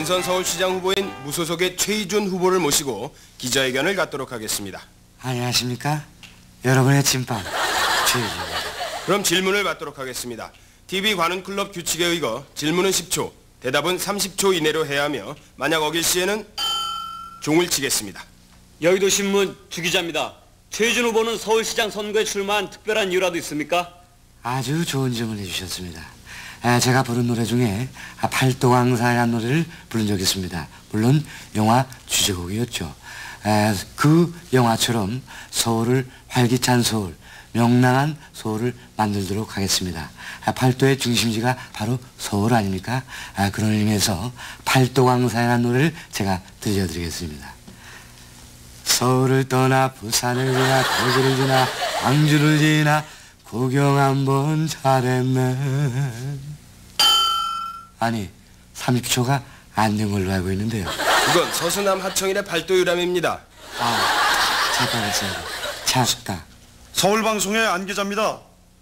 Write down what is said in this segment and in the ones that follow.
민선 서울시장 후보인 무소속의 최희준 후보를 모시고 기자회견을 갖도록 하겠습니다. 안녕하십니까? 여러분의 찐빵 최유진입니다. 그럼 질문을 받도록 하겠습니다. TV 관훈클럽 규칙에 의거 질문은 10초, 대답은 30초 이내로 해야 하며 만약 어길 시에는 종을 치겠습니다. 여의도 신문 주 기자입니다. 최준 후보는 서울시장 선거에 출마한 특별한 이유라도 있습니까? 아주 좋은 질문 해주셨습니다. 아, 제가 부른 노래 중에 아, 팔도강사라는 노래를 부른 적이 있습니다. 물론 영화 주제곡이었죠. 아, 그 영화처럼 서울을 활기찬 서울, 명랑한 서울을 만들도록 하겠습니다. 아, 팔도의 중심지가 바로 서울 아닙니까? 아, 그런 의미에서 팔도강사라는 노래를 제가 들려드리겠습니다. 서울을 떠나 부산을 지나 대구를 지나 광주를 지나 구경 한번 잘했네. 아니 30초가 안 된 걸로 알고 있는데요. 그건 서수남 하청일의 발도 유람입니다. 아 잠깐만요. 찾았다. 서울방송의 안 기자입니다.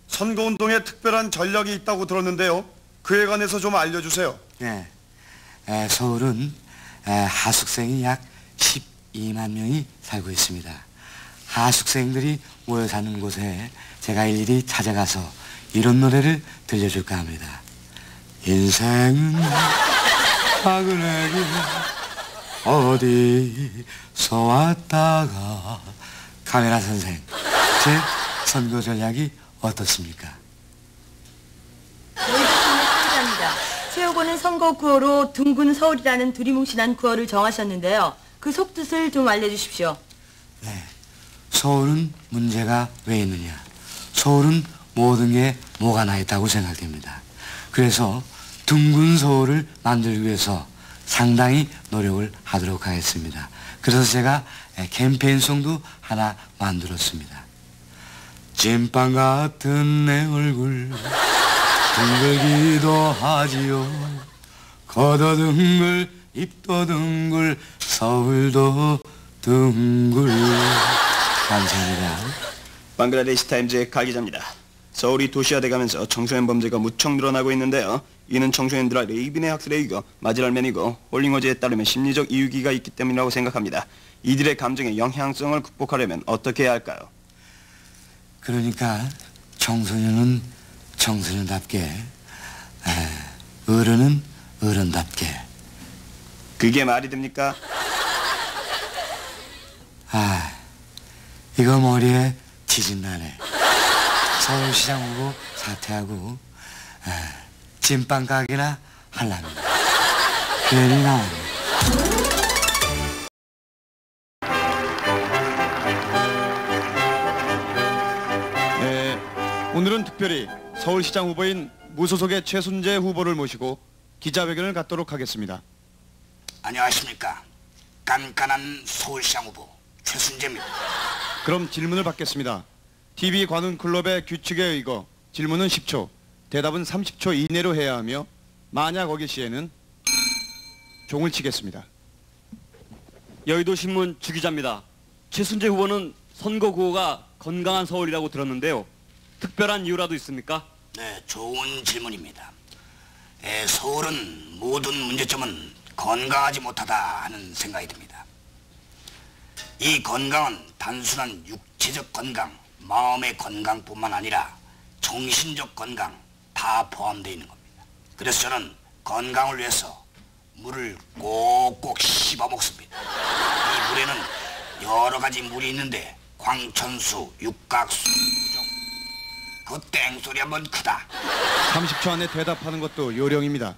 선거운동에 특별한 전략이 있다고 들었는데요. 그에 관해서 좀 알려주세요. 네. 에, 서울은 에, 하숙생이 약 12만 명이 살고 있습니다. 하숙생들이 모여 사는 곳에 제가 일일이 찾아가서 이런 노래를 들려줄까 합니다. 인생은 나그네길 어디서 왔다가 카메라 선생 제 선거 전략이 어떻습니까? 여기입니다. 최 후보는 선거 구호로 둥근 서울이라는 두리뭉실한 구호를 정하셨는데요. 그 속뜻을 좀 알려주십시오. 네. 서울은 문제가 왜 있느냐? 서울은 모든 게 뭐가 나 있다고 생각됩니다. 그래서 둥근 서울을 만들기 위해서 상당히 노력을 하도록 하겠습니다. 그래서 제가 캠페인송도 하나 만들었습니다. 찐빵 같은 내 얼굴 둥글기도 하지요. 걷어 둥글 입도 둥글 서울도 둥글 감사합니다. 방글라데시 타임즈의 가 기자입니다. 서울이 도시화돼가면서 청소년 범죄가 무척 늘어나고 있는데요. 이는 청소년들의 레이빈의 학설에 의거 마지랄맨이고 홀링어제에 따르면 심리적 이유기가 있기 때문이라고 생각합니다. 이들의 감정의 영향성을 극복하려면 어떻게 해야 할까요? 그러니까 청소년은 청소년답게 에, 어른은 어른답게 그게 말이 됩니까? 아 이거 머리에 지진 나네 서울시장 후보 사퇴하고 에, 찐빵 가게나 할랍니다 괜히 나오네 네, 오늘은 특별히 서울시장 후보인 무소속의 최순재 후보를 모시고 기자회견을 갖도록 하겠습니다. 안녕하십니까. 깐깐한 서울시장 후보 최순재입니다. 그럼 질문을 받겠습니다. TV 관훈 클럽의 규칙에 의거 질문은 10초, 대답은 30초 이내로 해야 하며 만약 어길 시에는 종을 치겠습니다. 여의도 신문 주 기자입니다. 최순재 후보는 선거 구호가 건강한 서울이라고 들었는데요. 특별한 이유라도 있습니까? 네, 좋은 질문입니다. 에, 서울은 모든 문제점은 건강하지 못하다 하는 생각이 듭니다. 이 건강은 단순한 육체적 건강, 마음의 건강뿐만 아니라 정신적 건강 다 포함되어 있는 겁니다. 그래서 저는 건강을 위해서 물을 꼭꼭 씹어 먹습니다. 이 물에는 여러 가지 물이 있는데 광천수, 육각수, 좀. 그 땡소리 한번 크다. 30초 안에 대답하는 것도 요령입니다.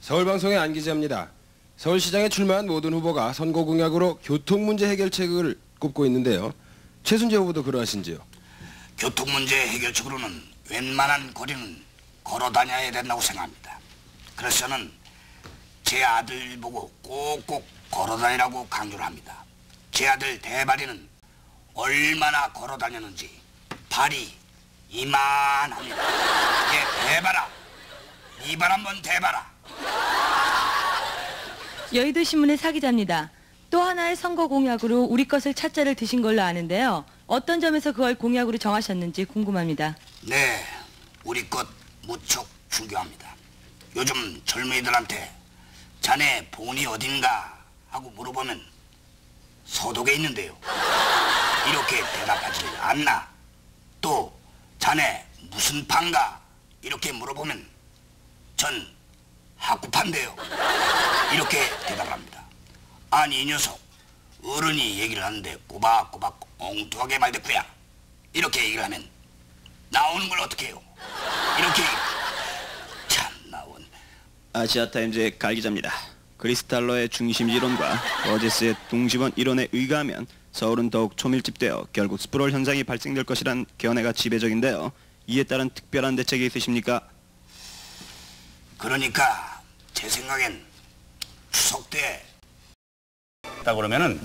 서울방송의 안 기자입니다. 서울시장에 출마한 모든 후보가 선거 공약으로 교통 문제 해결책을 꼽고 있는데요. 최순재 후보도 그러하신지요? 교통 문제 해결책으로는 웬만한 거리는 걸어 다녀야 된다고 생각합니다. 그래서 저는 제 아들 보고 꼭꼭 걸어 다니라고 강조를 합니다. 제 아들 대발이는 얼마나 걸어 다녔는지 발이 이만합니다. 예, 대봐라. 이발 한번 대봐라. 여의도 신문의 사기자입니다. 또 하나의 선거 공약으로 우리 것을 찾자를 드신 걸로 아는데요. 어떤 점에서 그걸 공약으로 정하셨는지 궁금합니다. 네, 우리 것 무척 중요합니다. 요즘 젊은이들한테 자네 본이 어딘가 하고 물어보면 서독에 있는데요. 이렇게 대답하지 않나? 또 자네 무슨 판가? 이렇게 물어보면 전 학구판데요. 이렇게 대답합니다. 아니 이 녀석 어른이 얘기를 하는데 꼬박꼬박 엉뚱하게 말대꾸야. 이렇게 얘기를 하면 나오는 걸 어떻게 해요? 이렇게 참 나온 아시아타임즈의 갈 기자입니다. 크리스탈러의 중심 이론과 버제스의 동심원 이론에 의거하면 서울은 더욱 초밀집되어 결국 스프롤 현상이 발생될 것이란 견해가 지배적인데요. 이에 따른 특별한 대책이 있으십니까? 그러니까 제 생각엔 추석 때. 딱 그러면은